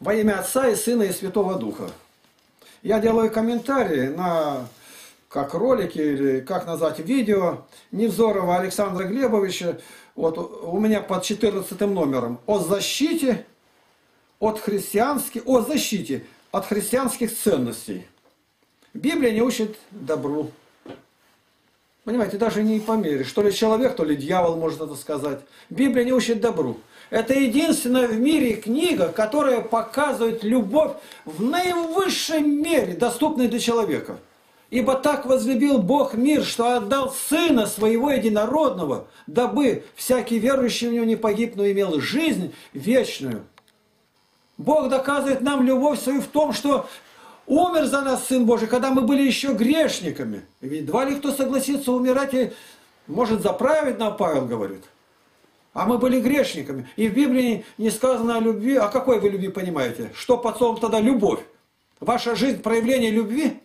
Во имя Отца и Сына и Святого Духа. Я делаю комментарии на как ролики или как назвать видео Невзорова Александра Глебовича. Вот у меня под 14 номером. О защите от христианских, о защите от христианских ценностей. Библия не учит добру. Понимаете, даже не по мере. Что ли человек, то ли дьявол может это сказать. Библия не учит добру. Это единственная в мире книга, которая показывает любовь в наивысшей мере, доступной для человека. Ибо так возлюбил Бог мир, что отдал Сына Своего Единородного, дабы всякий верующий в Него не погиб, но имел жизнь вечную. Бог доказывает нам любовь свою в том, что умер за нас Сын Божий, когда мы были еще грешниками. Ведь два ли кто согласится умирать и может заправить нам, Павел говорит. А мы были грешниками. И в Библии не сказано о любви. А какой вы любви понимаете? Что под словом тогда любовь? Ваша жизнь проявление любви?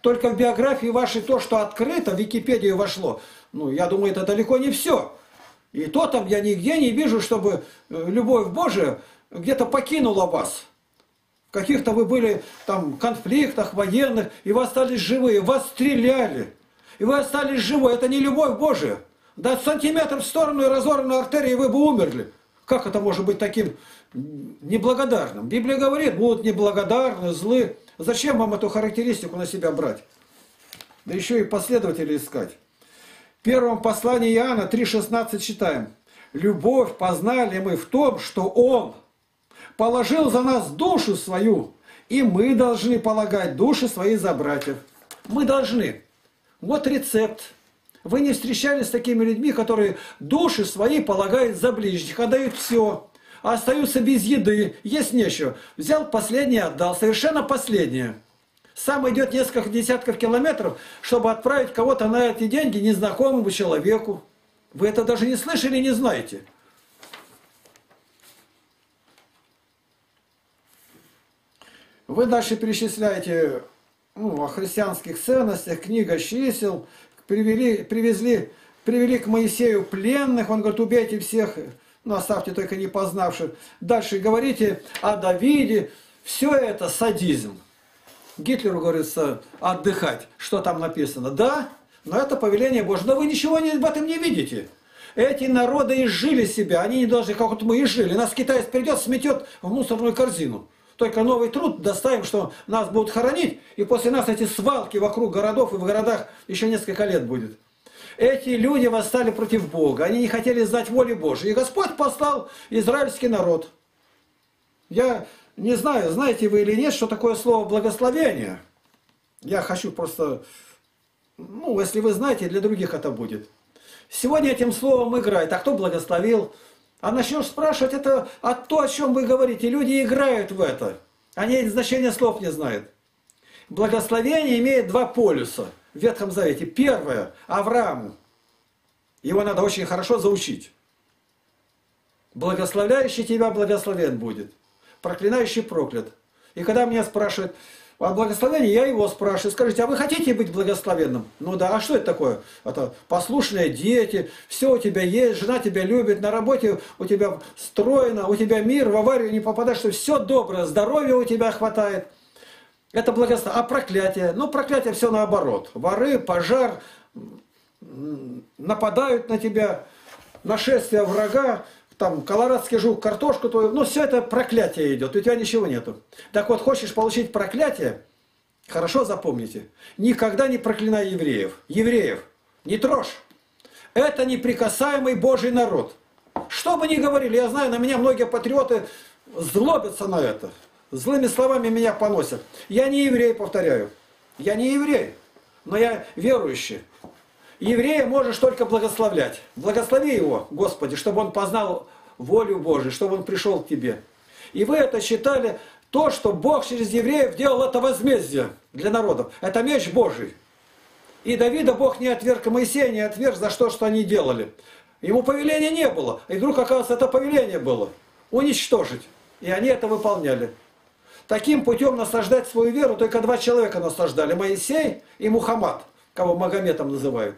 Только в биографии вашей то, что открыто, в Википедию вошло. Ну, я думаю, это далеко не все. И то там я нигде не вижу, чтобы э, любовь Божия где-то покинула вас. В каких-то вы были там конфликтах военных, и вы остались живые, вас стреляли. И вы остались живы. Это не любовь Божия. Да сантиметр в сторону и разорванной артерии вы бы умерли. Как это может быть таким неблагодарным? Библия говорит, будут неблагодарны, злы. Зачем вам эту характеристику на себя брать? Да еще и последователей искать. В первом послании Иоанна 3,16 читаем. «Любовь познали мы в том, что Он положил за нас душу свою, и мы должны полагать души свои за братьев». Мы должны. Вот рецепт. Вы не встречались с такими людьми, которые души свои полагают за ближних, отдают все, а остаются без еды, есть нечего. Взял последнее, отдал, совершенно последнее. Сам идет несколько десятков километров, чтобы отправить кого-то на эти деньги незнакомому человеку. Вы это даже не слышали, не знаете. Вы дальше перечисляете ну, о христианских ценностях, книга чисел, привели, привезли, привели к Моисею пленных, он говорит, убейте всех, ну оставьте только не познавших. Дальше говорите о Давиде, все это садизм. Гитлеру, говорится, отдыхать, что там написано. Да, но это повеление Божье. Но вы ничего не, об этом не видите. Эти народы изжили себя, они не должны, как вот мы изжили. Нас китаец придет, сметет в мусорную корзину. Только новый труд доставим, что нас будут хоронить, и после нас эти свалки вокруг городов и в городах еще несколько лет будет. Эти люди восстали против Бога, они не хотели знать воли Божьей. И Господь послал израильский народ. Я не знаю, знаете вы или нет, что такое слово благословение. Я хочу просто, ну, если вы знаете, для других это будет. Сегодня этим словом играет. А кто благословил? А начнешь спрашивать, это а то, о чем вы говорите. Люди играют в это. Они значения слов не знают. Благословение имеет два полюса в Ветхом Завете. Первое – Аврааму. Его надо очень хорошо заучить. Благословляющий тебя благословен будет. Проклинающий проклят. И когда меня спрашивают, о благословении я его спрашиваю. Скажите, а вы хотите быть благословенным? Ну да, а что это такое? Это послушные дети, все у тебя есть, жена тебя любит, на работе у тебя стройно, у тебя мир, в аварию не попадаешь, что все доброе, здоровья у тебя хватает. Это благословение. А проклятие? Ну, проклятие все наоборот. Воры, пожар, нападают на тебя, нашествие врага, там колорадский жук, картошку твою, ну все это проклятие идет, у тебя ничего нету. Так вот, хочешь получить проклятие, хорошо запомните, никогда не проклинай евреев. Евреев не трожь. Это неприкасаемый Божий народ. Что бы ни говорили, я знаю, на меня многие патриоты злобятся на это. Злыми словами меня поносят. Я не еврей, повторяю. Я не еврей, но я верующий. Еврея можешь только благословлять. Благослови его, Господи, чтобы он познал волю Божию, чтобы он пришел к тебе. И вы это считали, то, что Бог через евреев делал это возмездие для народов. Это меч Божий. И Давида Бог не отверг, и Моисея не отверг за что, что они делали. Ему повеления не было. И вдруг, оказывается, это повеление было. Уничтожить. И они это выполняли. Таким путем наслаждать свою веру только два человека наслаждали. Моисей и Мухаммад, кого Магометом называют.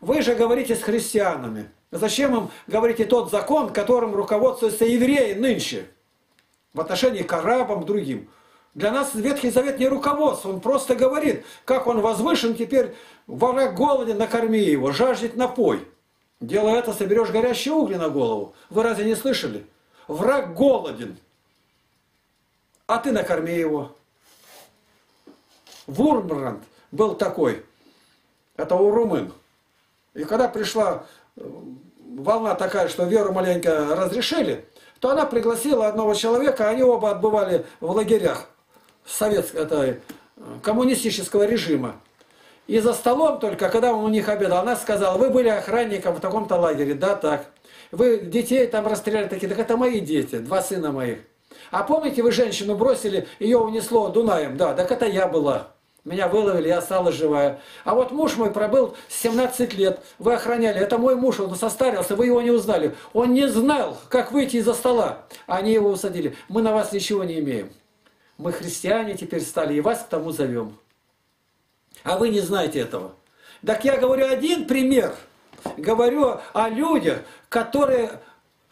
Вы же говорите с христианами. Зачем им говорите тот закон, которым руководствуются евреи нынче? в отношении к арабам, другим. Для нас Ветхий Завет не руководство, он просто говорит, как он возвышен теперь, враг голоден, накорми его, жаждет напой. Делая это, соберешь горящие угли на голову. Вы разве не слышали? Враг голоден, а ты накорми его. Вурмранд был такой, это у румын. И когда пришла э, волна такая, что веру маленько разрешили, то она пригласила одного человека, они оба отбывали в лагерях советского, это, э, коммунистического режима. И за столом только, когда он у них обедал, она сказала, вы были охранником в таком-то лагере. Да, так. Вы детей там расстреляли такие. Так это мои дети, два сына моих. А помните, вы женщину бросили, ее унесло Дунаем? Да, так это я была. Меня выловили, я осталась живая. А вот муж мой пробыл 17 лет. Вы охраняли. Это мой муж, он состарился, вы его не узнали. Он не знал, как выйти из-за стола. Они его усадили. Мы на вас ничего не имеем. Мы христиане теперь стали, и вас к тому зовем. А вы не знаете этого. Так я говорю один пример. Говорю о людях, которые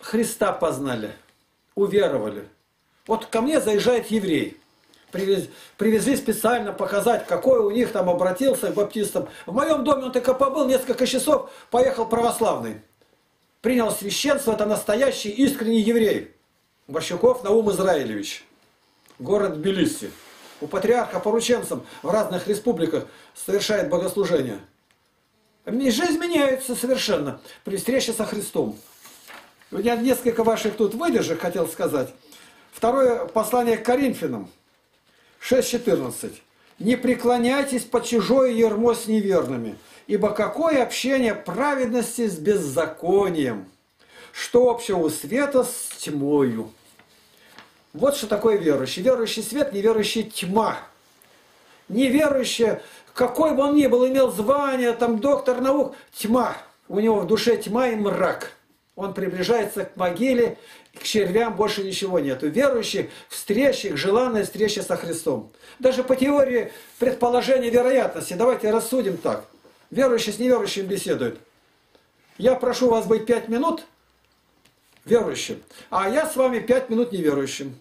Христа познали, уверовали. Вот ко мне заезжает еврей привез, привезли специально показать, какой у них там обратился к баптистам. В моем доме он только побыл несколько часов, поехал православный. Принял священство, это настоящий искренний еврей. Борщуков Наум Израилевич. Город Тбилиси. У патриарха порученцем в разных республиках совершает богослужение. Жизнь меняется совершенно при встрече со Христом. У меня несколько ваших тут выдержек хотел сказать. Второе послание к Коринфянам. 6.14. «Не преклоняйтесь под чужое ермо с неверными, ибо какое общение праведности с беззаконием, что общего света с тьмою». Вот что такое верующий. Верующий свет, неверующий тьма. Неверующий, какой бы он ни был, имел звание, там доктор наук, тьма. У него в душе тьма и мрак. Он приближается к могиле, к червям больше ничего нету. Верующий к встрече, к желанной встрече со Христом. Даже по теории предположения вероятности, давайте рассудим так. Верующий с неверующим беседует. Я прошу вас быть пять минут верующим, а я с вами пять минут неверующим.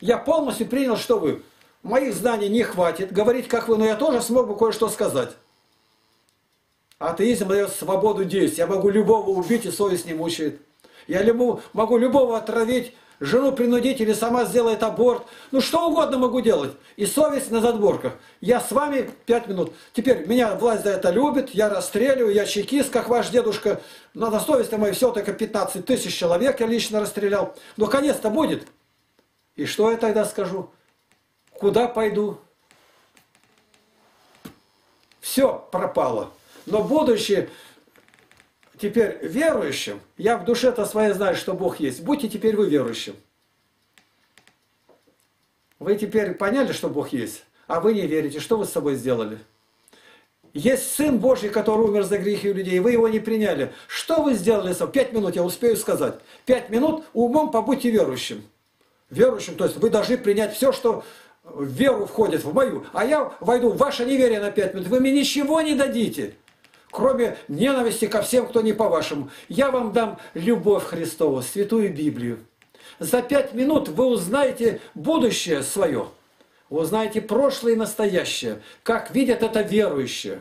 Я полностью принял, что вы. Моих знаний не хватит говорить, как вы, но я тоже смог бы кое-что сказать. Атеизм дает свободу действий. Я могу любого убить, и совесть не мучает. Я любому, могу любого отравить, жену принудить или сама сделает аборт. Ну что угодно могу делать. И совесть на задворках. Я с вами пять минут. Теперь меня власть за это любит, я расстреливаю, я чекист, как ваш дедушка. Но на совести моей все только 15 тысяч человек я лично расстрелял. Но конец-то будет. И что я тогда скажу? Куда пойду? Все пропало. Но будучи теперь верующим, я в душе-то своей знаю, что Бог есть. Будьте теперь вы верующим. Вы теперь поняли, что Бог есть, а вы не верите. Что вы с собой сделали? Есть Сын Божий, который умер за грехи людей, вы его не приняли. Что вы сделали? Пять минут, я успею сказать. Пять минут умом побудьте верующим. Верующим, то есть вы должны принять все, что в веру входит, в мою. А я войду в ваше неверие на пять минут. Вы мне ничего не дадите кроме ненависти ко всем, кто не по-вашему. Я вам дам любовь Христову, Святую Библию. За пять минут вы узнаете будущее свое. Узнаете прошлое и настоящее, как видят это верующие.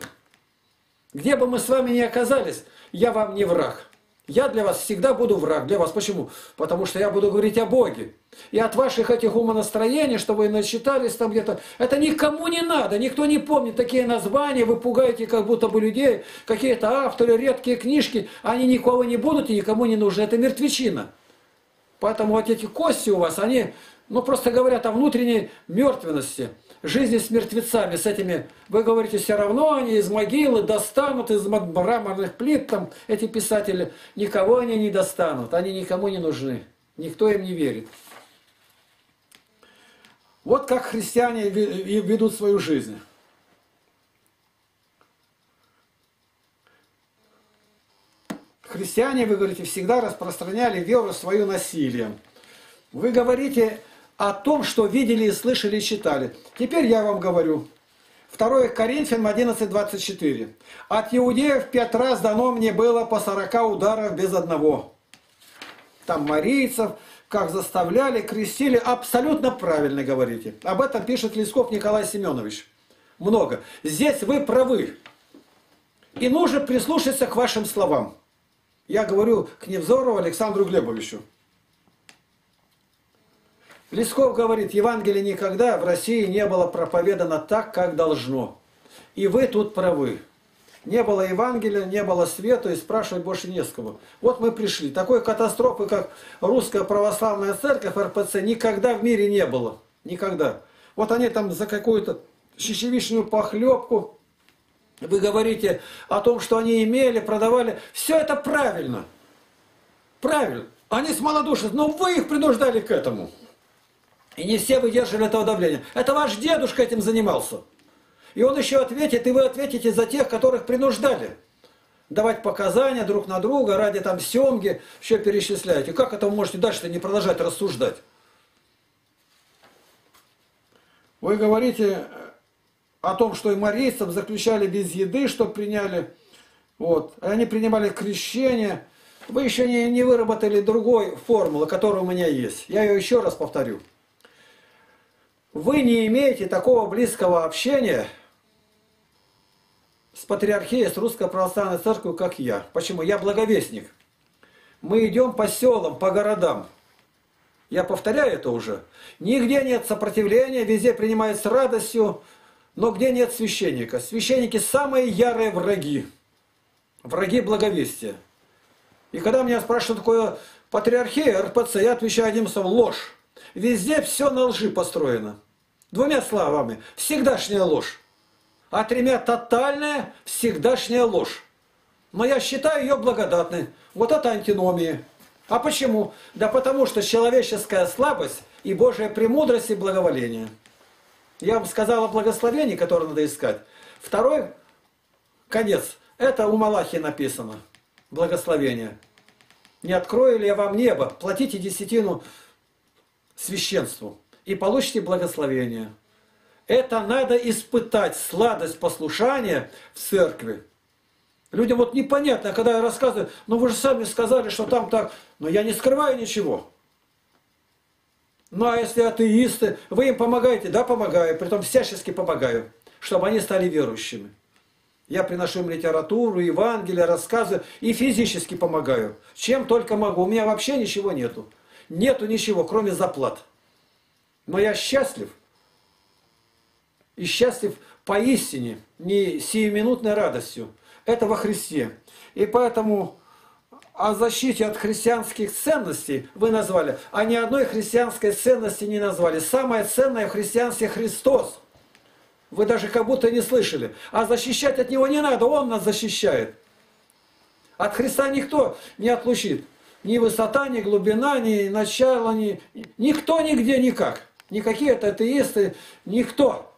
Где бы мы с вами ни оказались, я вам не враг. Я для вас всегда буду враг. Для вас почему? Потому что я буду говорить о Боге. И от ваших этих умонастроений, что вы начитались там где-то, это никому не надо, никто не помнит такие названия, вы пугаете как будто бы людей, какие-то авторы, редкие книжки, они никого не будут и никому не нужны, это мертвечина. Поэтому вот эти кости у вас, они, ну просто говорят о внутренней мертвенности жизни с мертвецами, с этими, вы говорите, все равно они из могилы достанут, из мраморных плит, там, эти писатели, никого они не достанут, они никому не нужны, никто им не верит. Вот как христиане ведут свою жизнь. Христиане, вы говорите, всегда распространяли веру свою насилием. Вы говорите о том, что видели и слышали и читали. Теперь я вам говорю. 2 Коринфянам 11.24. От иудеев пять раз дано мне было по 40 ударов без одного. Там марийцев, как заставляли, крестили, абсолютно правильно говорите. Об этом пишет Лесков Николай Семенович. Много. Здесь вы правы. И нужно прислушаться к вашим словам. Я говорю к Невзорову Александру Глебовичу. Лесков говорит, Евангелие никогда в России не было проповедано так, как должно. И вы тут правы. Не было Евангелия, не было света, и спрашивать больше не с кого. Вот мы пришли. Такой катастрофы, как русская православная церковь, РПЦ, никогда в мире не было. Никогда. Вот они там за какую-то чечевичную похлебку, вы говорите о том, что они имели, продавали. Все это правильно. Правильно. Они с малодушием, но вы их принуждали к этому. И не все выдержали этого давления. Это ваш дедушка этим занимался. И он еще ответит, и вы ответите за тех, которых принуждали. Давать показания друг на друга ради там семги, все перечисляете. Как это вы можете дальше не продолжать рассуждать? Вы говорите о том, что и марийцам заключали без еды, что приняли. Вот. Они принимали крещение. Вы еще не, не выработали другой формулы, которая у меня есть. Я ее еще раз повторю вы не имеете такого близкого общения с патриархией, с Русской Православной Церковью, как я. Почему? Я благовестник. Мы идем по селам, по городам. Я повторяю это уже. Нигде нет сопротивления, везде принимают с радостью, но где нет священника? Священники самые ярые враги. Враги благовестия. И когда меня спрашивают, такое патриархия, РПЦ, я отвечаю одним словом, ложь. Везде все на лжи построено. Двумя словами, всегдашняя ложь. А тремя тотальная, всегдашняя ложь. Но я считаю ее благодатной. Вот это антиномия. А почему? Да потому что человеческая слабость и Божья премудрость и благоволение. Я вам сказал о благословении, которое надо искать. Второй конец. Это у Малахи написано. Благословение. Не открою ли я вам небо? Платите десятину священству и получите благословение. Это надо испытать, сладость послушания в церкви. Людям вот непонятно, когда я рассказываю, ну вы же сами сказали, что там так, но я не скрываю ничего. Ну а если атеисты, вы им помогаете? Да, помогаю, притом всячески помогаю, чтобы они стали верующими. Я приношу им литературу, Евангелие, рассказы и физически помогаю. Чем только могу. У меня вообще ничего нету. Нету ничего, кроме заплат. Но я счастлив. И счастлив поистине, не сиюминутной радостью. Это во Христе. И поэтому о защите от христианских ценностей вы назвали, а ни одной христианской ценности не назвали. Самое ценное в христианстве Христос. Вы даже как будто не слышали. А защищать от Него не надо, Он нас защищает. От Христа никто не отлучит. Ни высота, ни глубина, ни начало, ни... Никто нигде никак. Никакие это атеисты, никто.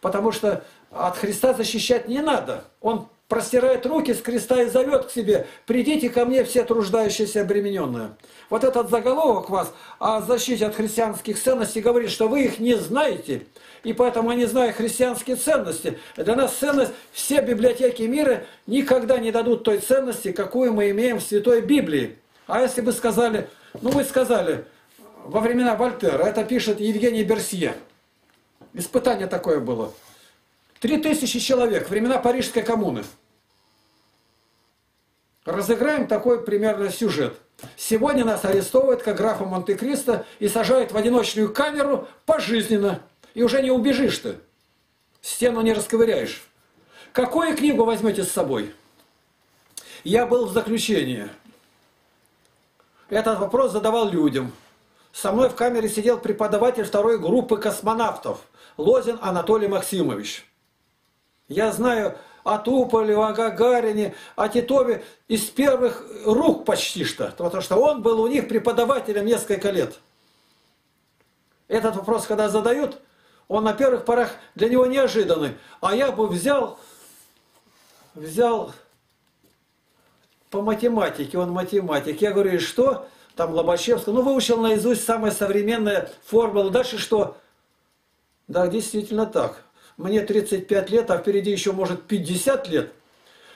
Потому что от Христа защищать не надо. Он простирает руки с креста и зовет к себе, придите ко мне все труждающиеся обремененные. Вот этот заголовок вас о защите от христианских ценностей говорит, что вы их не знаете, и поэтому, не зная христианские ценности, для нас ценность, все библиотеки мира никогда не дадут той ценности, какую мы имеем в Святой Библии. А если бы сказали, ну вы сказали, во времена Вольтера, это пишет Евгений Берсье. Испытание такое было. Три тысячи человек, времена Парижской коммуны. Разыграем такой примерно сюжет. Сегодня нас арестовывают, как графа Монте-Кристо, и сажают в одиночную камеру пожизненно. И уже не убежишь ты. Стену не расковыряешь. Какую книгу возьмете с собой? Я был в заключении. Этот вопрос задавал людям. Со мной в камере сидел преподаватель второй группы космонавтов Лозин Анатолий Максимович. Я знаю о Туполе, о Гагарине, о Титове из первых рук почти что, потому что он был у них преподавателем несколько лет. Этот вопрос, когда задают, он на первых порах для него неожиданный. А я бы взял, взял по математике, он математик. Я говорю, и что? Там Лобачевского. Ну, выучил наизусть самые современные формулы. Дальше что? Да, действительно так мне 35 лет, а впереди еще может 50 лет.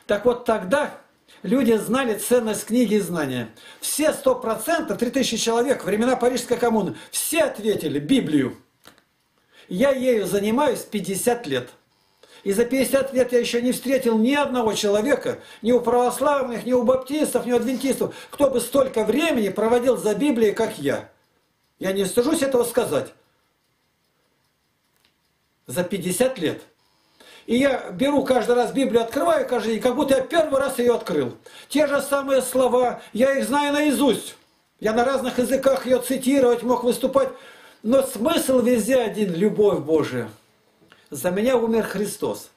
Так вот тогда люди знали ценность книги и знания. Все сто процентов, три тысячи человек, времена Парижской коммуны, все ответили Библию. Я ею занимаюсь 50 лет. И за 50 лет я еще не встретил ни одного человека, ни у православных, ни у баптистов, ни у адвентистов, кто бы столько времени проводил за Библией, как я. Я не стыжусь этого сказать. За 50 лет. И я беру каждый раз Библию, открываю каждый день, как будто я первый раз ее открыл. Те же самые слова, я их знаю наизусть. Я на разных языках ее цитировать мог, выступать. Но смысл везде один – любовь Божия. За меня умер Христос.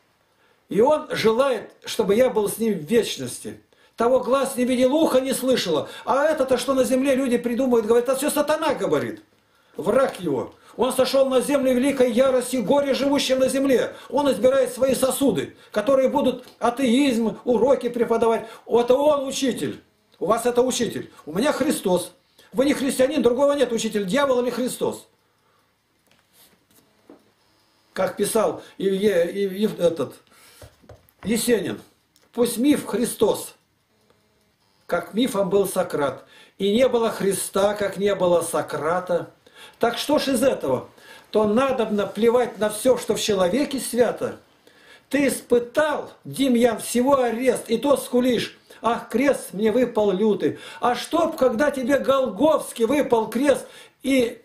И Он желает, чтобы я был с Ним в вечности. Того глаз не видел, ухо не слышало. А это-то, что на земле люди придумывают, говорят, это все сатана говорит. Враг его. Он сошел на землю великой ярости, горе живущим на земле. Он избирает свои сосуды, которые будут атеизм, уроки преподавать. Это он учитель. У вас это учитель. У меня Христос. Вы не христианин, другого нет учитель. Дьявол или Христос? Как писал и, и, и, этот, Есенин. Пусть миф Христос, как мифом был Сократ. И не было Христа, как не было Сократа. Так что ж из этого? То надо плевать на все, что в человеке свято. Ты испытал, Демьян, всего арест, и то скулишь. Ах, крест мне выпал лютый. А чтоб, когда тебе Голговский выпал крест, и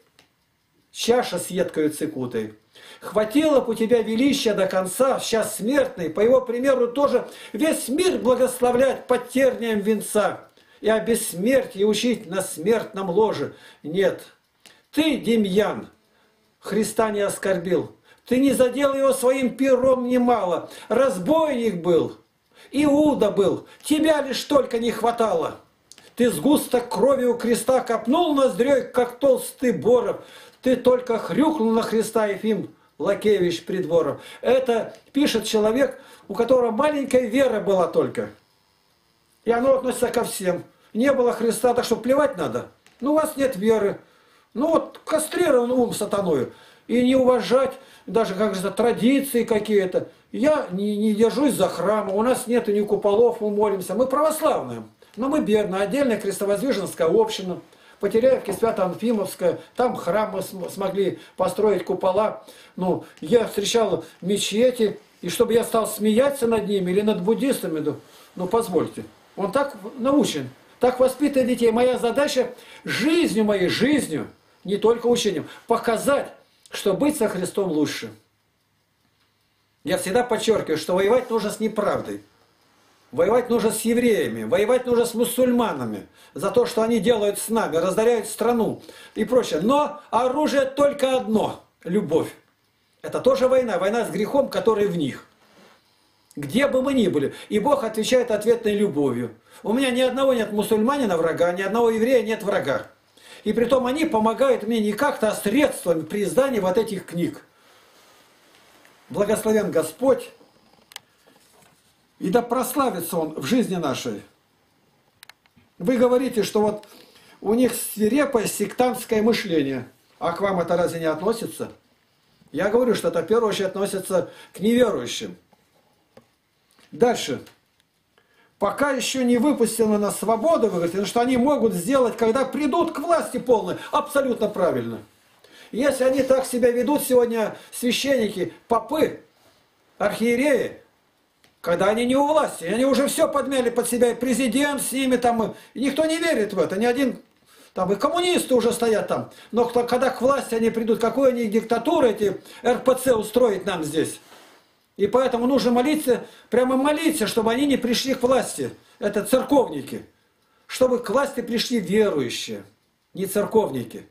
чаша с едкою цикутой. Хватило бы у тебя величия до конца, сейчас смертный, по его примеру тоже весь мир благословлять под тернием венца и о бессмертии учить на смертном ложе. Нет, ты, Демьян, Христа не оскорбил. Ты не задел его своим пером немало. Разбойник был, Иуда был. Тебя лишь только не хватало. Ты с густо крови у креста копнул ноздрёй, как толстый боров. Ты только хрюкнул на Христа, Ефим Лакевич Придворов. Это пишет человек, у которого маленькая вера была только. И оно относится ко всем. Не было Христа, так что плевать надо. Ну, у вас нет веры. Ну вот кастрирован ум сатаною. И не уважать даже как же традиции какие-то. Я не, не держусь за храмы, у нас нет ни куполов, мы молимся. Мы православные, но мы бедные. Отдельная крестовоздвиженская община. Потеряевке, Свято-Анфимовская, там храм мы смогли построить купола. Ну, я встречал мечети, и чтобы я стал смеяться над ними или над буддистами, ну, ну позвольте. Он так научен, так воспитывает детей. Моя задача жизнью моей, жизнью, не только учением, показать, что быть со Христом лучше. Я всегда подчеркиваю, что воевать нужно с неправдой. Воевать нужно с евреями, воевать нужно с мусульманами за то, что они делают с нами, разоряют страну и прочее. Но оружие только одно – любовь. Это тоже война, война с грехом, который в них. Где бы мы ни были. И Бог отвечает ответной любовью. У меня ни одного нет мусульманина врага, ни одного еврея нет врага. И притом они помогают мне не как-то, а средствами при издании вот этих книг. Благословен Господь. И да прославится Он в жизни нашей. Вы говорите, что вот у них свирепое сектантское мышление. А к вам это разве не относится? Я говорю, что это в первую очередь относится к неверующим. Дальше пока еще не выпущены на свободу, вы говорите, что они могут сделать, когда придут к власти полной, абсолютно правильно. Если они так себя ведут сегодня, священники, попы, архиереи, когда они не у власти, они уже все подмяли под себя, и президент с ними там, и никто не верит в это, ни один, там и коммунисты уже стоят там, но когда к власти они придут, какую они диктатуру эти РПЦ устроить нам здесь? И поэтому нужно молиться, прямо молиться, чтобы они не пришли к власти. Это церковники. Чтобы к власти пришли верующие, не церковники.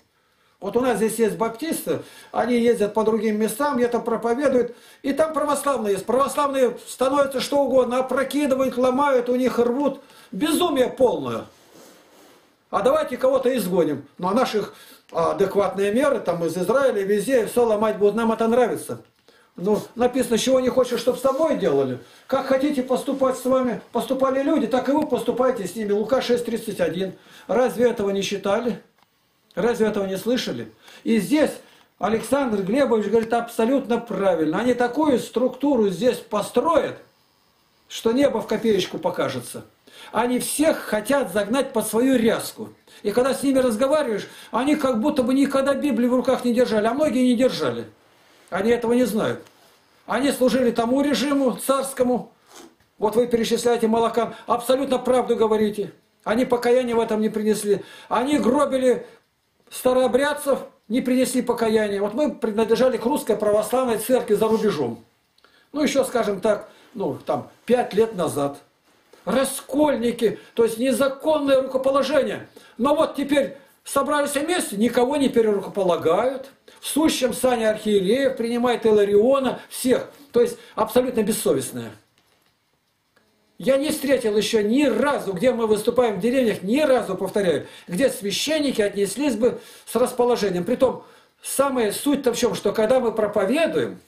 Вот у нас здесь есть баптисты, они ездят по другим местам, где-то проповедуют, и там православные есть. Православные становятся что угодно, опрокидывают, ломают, у них рвут. Безумие полное. А давайте кого-то изгоним. Ну а наших адекватные меры, там из Израиля, везде, все ломать будут, нам это нравится. Ну, написано, чего не хочешь, чтобы с тобой делали. Как хотите поступать с вами, поступали люди, так и вы поступайте с ними. Лука 6.31. Разве этого не считали? Разве этого не слышали? И здесь Александр Глебович говорит абсолютно правильно. Они такую структуру здесь построят, что небо в копеечку покажется. Они всех хотят загнать под свою ряску. И когда с ними разговариваешь, они как будто бы никогда Библию в руках не держали, а многие не держали. Они этого не знают. Они служили тому режиму царскому. Вот вы перечисляете молокам, абсолютно правду говорите. Они покаяния в этом не принесли. Они гробили старообрядцев, не принесли покаяния. Вот мы принадлежали к русской православной церкви за рубежом. Ну, еще, скажем так, ну, там, пять лет назад. Раскольники, то есть незаконное рукоположение. Но вот теперь собрались вместе, никого не перерукополагают. В сущем сане архиереев принимает Илариона, всех. То есть абсолютно бессовестное. Я не встретил еще ни разу, где мы выступаем в деревнях, ни разу, повторяю, где священники отнеслись бы с расположением. Притом, самая суть-то в чем, что когда мы проповедуем,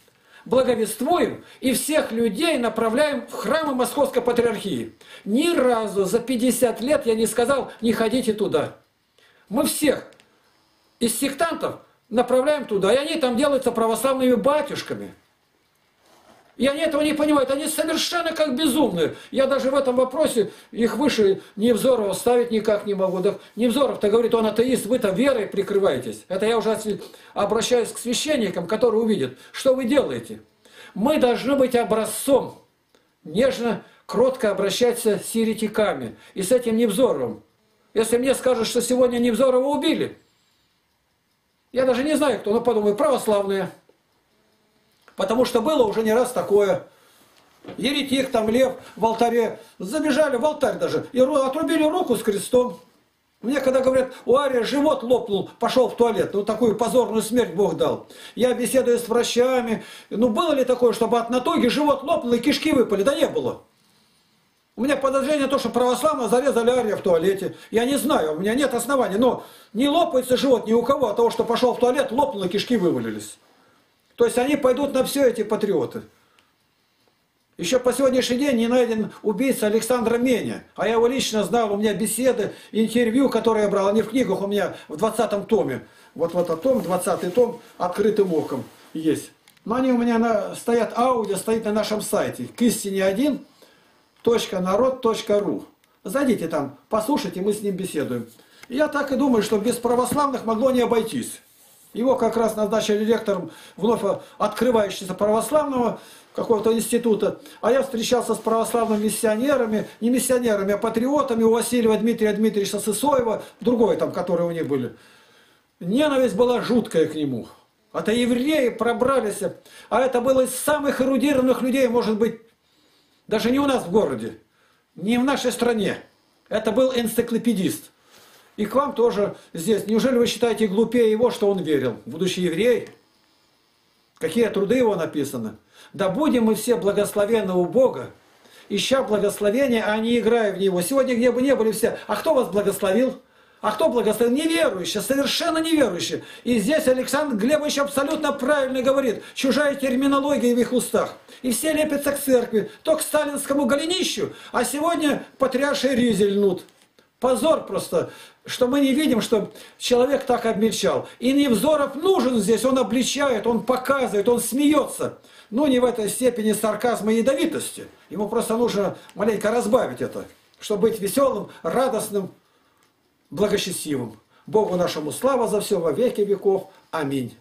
благовествуем и всех людей направляем в храмы Московской Патриархии. Ни разу за 50 лет я не сказал, не ходите туда. Мы всех из сектантов направляем туда, и они там делаются православными батюшками – и они этого не понимают, они совершенно как безумные. Я даже в этом вопросе их выше Невзорова ставить никак не могу. Да Невзоров-то говорит, он атеист, вы-то верой прикрываетесь. Это я уже обращаюсь к священникам, которые увидят, что вы делаете. Мы должны быть образцом, нежно, кротко обращаться с еретиками и с этим Невзоровым. Если мне скажут, что сегодня Невзорова убили, я даже не знаю кто, но подумаю, православные – Потому что было уже не раз такое. Еретик, там лев в алтаре. Забежали в алтарь даже и отрубили руку с крестом. Мне когда говорят, у Ария живот лопнул, пошел в туалет. Ну, такую позорную смерть Бог дал. Я беседую с врачами. Ну, было ли такое, чтобы от натуги живот лопнул и кишки выпали? Да не было. У меня подозрение то, что православно зарезали Ария в туалете. Я не знаю, у меня нет оснований. Но не лопается живот ни у кого от того, что пошел в туалет, лопнул и кишки вывалились. То есть они пойдут на все эти патриоты. Еще по сегодняшний день не найден убийца Александра Меня. А я его лично знал, у меня беседы, интервью, которые я брал, они в книгах у меня в 20 томе. Вот в этот том, 20 том, открытым оком есть. Но они у меня на, стоят, аудио стоит на нашем сайте. К истине один, .народ.ру. Зайдите там, послушайте, мы с ним беседуем. я так и думаю, что без православных могло не обойтись. Его как раз назначили ректором вновь открывающегося православного какого-то института. А я встречался с православными миссионерами, не миссионерами, а патриотами у Васильева Дмитрия Дмитриевича Сысоева, другой там, которые у них были. Ненависть была жуткая к нему. Это евреи пробрались, а это было из самых эрудированных людей, может быть, даже не у нас в городе, не в нашей стране. Это был энциклопедист. И к вам тоже здесь. Неужели вы считаете глупее его, что он верил? Будущий еврей? Какие труды его написаны? Да будем мы все благословенны у Бога, ища благословения, а не играя в него. Сегодня где бы не были все, а кто вас благословил? А кто благословил? Неверующие, совершенно неверующие. И здесь Александр Глебович абсолютно правильно говорит. Чужая терминология в их устах. И все лепятся к церкви, то к сталинскому голенищу, а сегодня патриарший Ризель льнут. Позор просто, что мы не видим, что человек так обмельчал. И Невзоров нужен здесь, он обличает, он показывает, он смеется. Но не в этой степени сарказма и ядовитости. Ему просто нужно маленько разбавить это, чтобы быть веселым, радостным, благочестивым. Богу нашему слава за все во веки веков. Аминь.